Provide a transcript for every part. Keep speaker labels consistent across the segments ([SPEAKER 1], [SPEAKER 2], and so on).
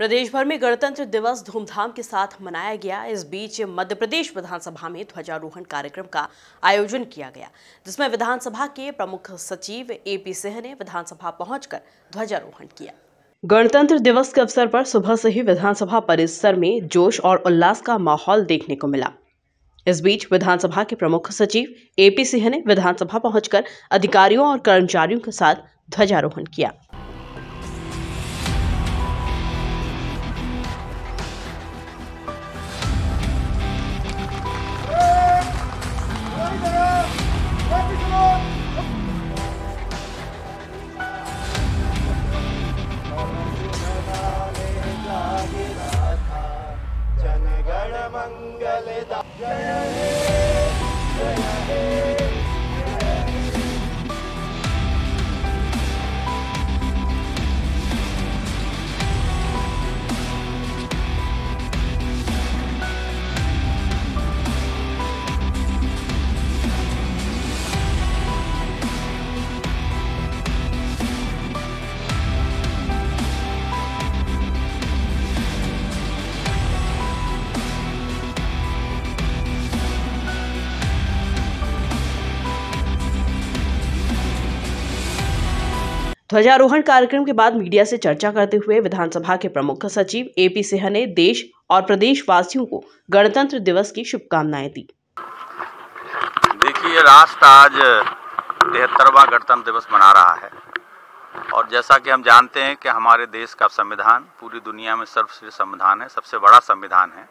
[SPEAKER 1] प्रदेश भर में गणतंत्र दिवस धूमधाम के साथ मनाया गया। इस बीच मध्य प्रदेश विधानसभा में ध्वजारोहण कार्यक्रम का आयोजन किया गया, जिसमें विधानसभा के प्रमुख सचिव ए पी सिंह ने विधानसभा पहुंचकर ध्वजारोहण किया। गणतंत्र दिवस के अवसर पर सुबह से ही विधानसभा परिसर में जोश और उल्लास का माहौल देखने को मिला। इस बीच विधानसभा के प्रमुख सचिव एपी सिंह ने विधानसभा पहुंचकर अधिकारियों और कर्मचारियों के साथ ध्वजारोहण किया।
[SPEAKER 2] जनगण
[SPEAKER 1] ध्वजारोहण कार्यक्रम के बाद मीडिया से चर्चा करते हुए विधानसभा के प्रमुख सचिव एपी सिंह ने देश और प्रदेशवासियों को गणतंत्र दिवस की शुभकामनाएँ दी।
[SPEAKER 3] देखिए, राष्ट्र आज तिहत्तरवा गणतंत्र दिवस मना रहा है। और जैसा कि हम जानते हैं कि हमारे देश का संविधान, पूरी दुनिया में सर्वश्रेष्ठ संविधान है, सबसे बड़ा संविधान है।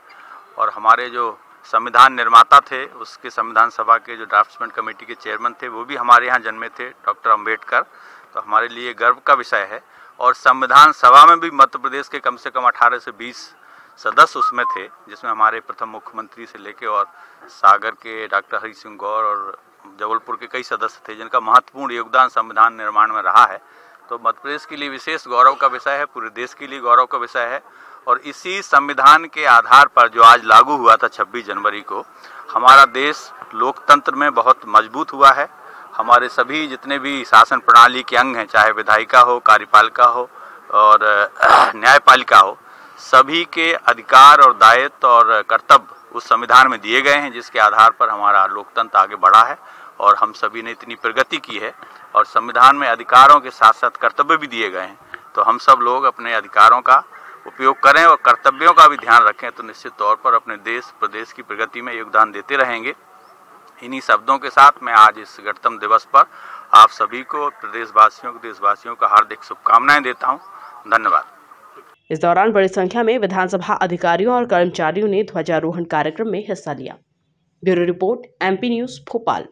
[SPEAKER 3] और हमारे जो संविधान निर्माता थे, उसके संविधान सभा के जो ड्राफ्टसमैन कमेटी के चेयरमैन थे, वो भी हमारे यहाँ जन्मे थे, डॉक्टर अंबेडकर। तो हमारे लिए गर्व का विषय है। और संविधान सभा में भी मध्य प्रदेश के कम से कम 18 से 20 सदस्य उसमें थे, जिसमें हमारे प्रथम मुख्यमंत्री से लेके और सागर के डॉक्टर हरी सिंह गौर और जबलपुर के कई सदस्य थे, जिनका महत्वपूर्ण योगदान संविधान निर्माण में रहा है। तो मध्य प्रदेश के लिए विशेष गौरव का विषय है, पूरे देश के लिए गौरव का विषय है। और इसी संविधान के आधार पर जो आज लागू हुआ था 26 जनवरी को, हमारा देश लोकतंत्र में बहुत मज़बूत हुआ है। हमारे सभी जितने भी शासन प्रणाली के अंग हैं, चाहे विधायिका हो, कार्यपालिका हो और, न्यायपालिका हो, सभी के अधिकार और दायित्व और कर्तव्य उस संविधान में दिए गए हैं, जिसके आधार पर हमारा लोकतंत्र आगे बढ़ा है और हम सभी ने इतनी प्रगति की है और संविधान में अधिकारों के साथ साथ कर्तव्य भी दिए गए हैं। तो हम सब लोग अपने अधिकारों का उपयोग करें और कर्तव्यों का भी ध्यान रखें तो निश्चित तौर पर अपने देश, प्रदेश की प्रगति में योगदान देते रहेंगे। इन्हीं शब्दों के साथ मैं आज इस गणतंत्र दिवस पर आप सभी को, प्रदेशवासियों को, देशवासियों को हार्दिक शुभकामनाएँ देता हूँ। धन्यवाद।
[SPEAKER 1] इस दौरान बड़ी संख्या में विधानसभा अधिकारियों और कर्मचारियों ने ध्वजारोहण कार्यक्रम में हिस्सा लिया। Bureau report, MP news, Bhopal.